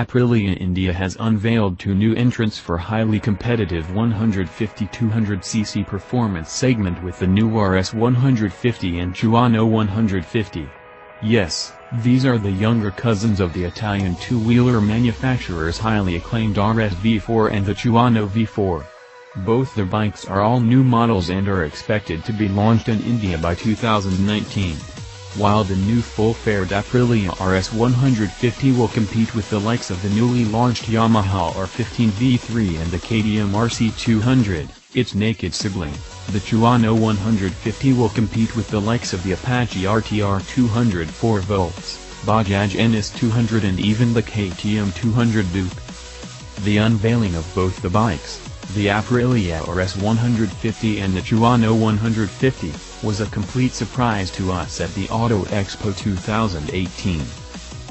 Aprilia India has unveiled two new entrants for highly competitive 150-200cc performance segment with the new RS 150 and Tuono 150. Yes, these are the younger cousins of the Italian two-wheeler manufacturer's highly acclaimed RS V4 and the Tuono V4. Both the bikes are all new models and are expected to be launched in India by 2019. While the new full-faired Aprilia RS 150 will compete with the likes of the newly launched Yamaha R15 V3 and the KTM RC200, its naked sibling, the Tuono 150 will compete with the likes of the Apache RTR 200 4V, Bajaj NS 200 and even the KTM 200 Duke. The unveiling of both the bikes, the Aprilia RS 150 and the Tuono 150, was a complete surprise to us at the Auto Expo 2018.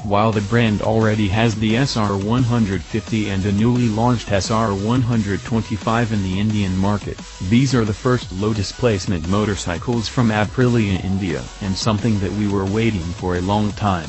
While the brand already has the SR150 and a newly launched SR125 in the Indian market, these are the first low-displacement motorcycles from Aprilia India and something that we were waiting for a long time.